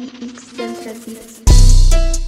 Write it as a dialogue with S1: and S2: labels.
S1: X Central Beats.